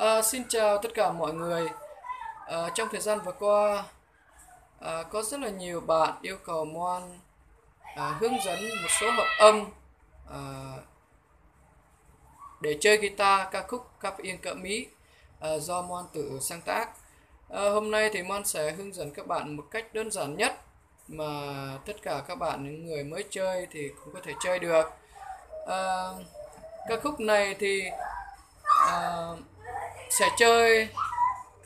À, xin chào tất cả mọi người. À, trong thời gian vừa qua, à, có rất là nhiều bạn yêu cầu Moan à, hướng dẫn một số hợp âm à, để chơi guitar ca khúc Cap Yên Cỡ Mỹ à, do Moan tự sáng tác. À, hôm nay thì Moan sẽ hướng dẫn các bạn một cách đơn giản nhất mà tất cả các bạn những người mới chơi thì cũng có thể chơi được. À, ca khúc này thì à, sẽ chơi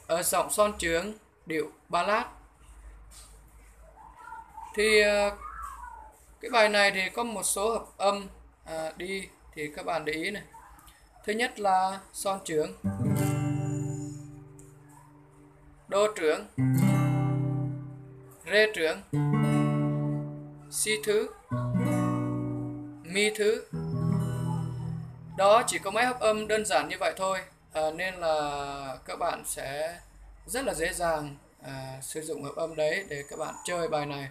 ở giọng son trướng điệu ballad. Thì ờ, cái bài này thì có một số hợp âm à, đi thì các bạn để ý này. Thứ nhất là son trướng đô trưởng. Rê trưởng. Si thứ. Mi thứ. Đó chỉ có mấy hợp âm đơn giản như vậy thôi à, nên là các bạn sẽ rất là dễ dàng à, sử dụng hợp âm đấy để các bạn chơi bài này.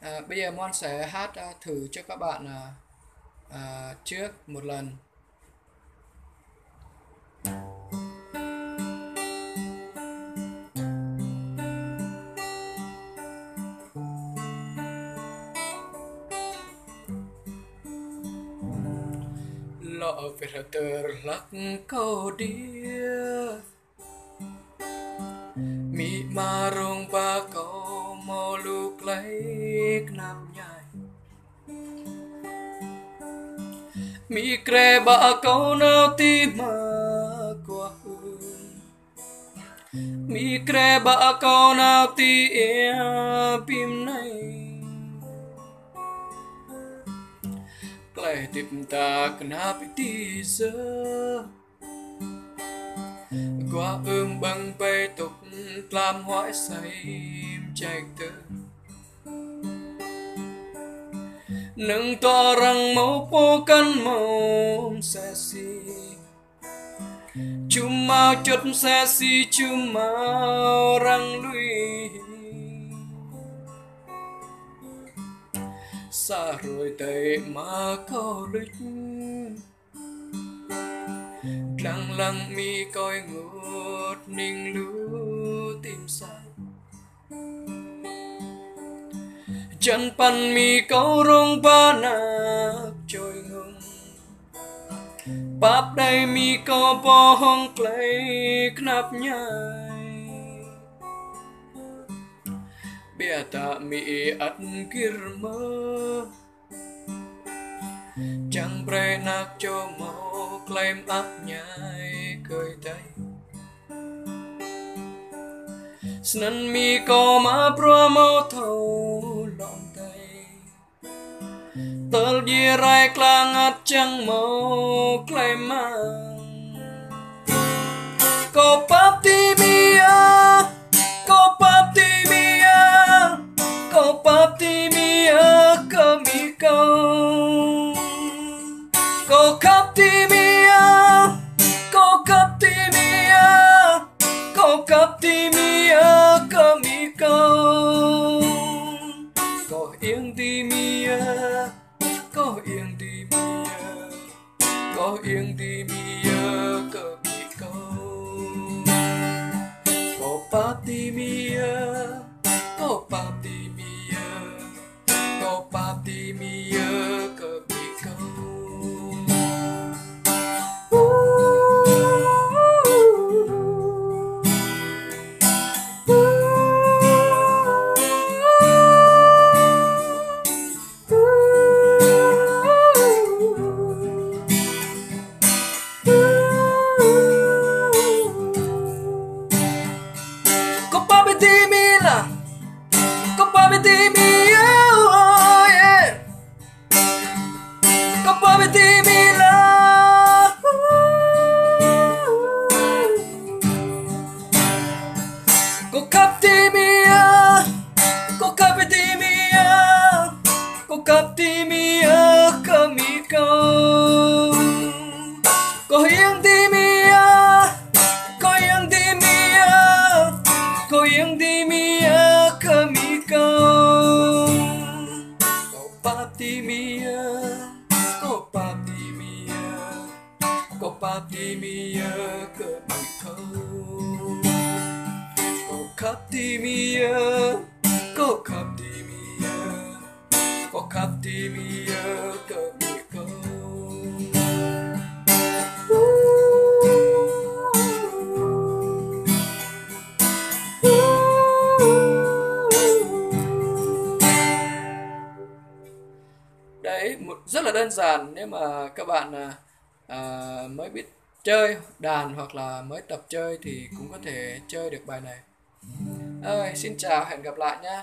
À, bây giờ Mon sẽ hát à, thử cho các bạn à, à, trước một lần. Nọ về tờ lắc câu dia mi marung ba câu mau lúc lấy nam nhai. Mi kre ba câu nào ti ma qua mi kre ba câu nào ti em pim này lại tìm ta kenapa tisa qua ương băng bay tục làm hoại say chạy tư nâng to răng mẫu po căn mồm xe si. Chum mau chốt xe si chum mau răng lui xa rồi tay mà có lịch lăng lăng mi coi ngút ninh lũ tim xa chân pan mi câu rong ba nạc trôi ngông bắp đây mi câu bò hong clay knap bia ta mi at kirma Chẳng bre nak cho mau claim áp nhai cười tay Snan mi có ma pro mau thâu lòng tay. Tol di rai klangat chẳng mau claim mang. Ko pap ti Ko kap ti mi Ko mi ko Ko yên ti mi Ko yên ti là đơn giản nếu mà các bạn à, à, mới biết chơi đàn hoặc là mới tập chơi thì cũng có thể chơi được bài này. Ơi, xin chào, hẹn gặp lại nhé.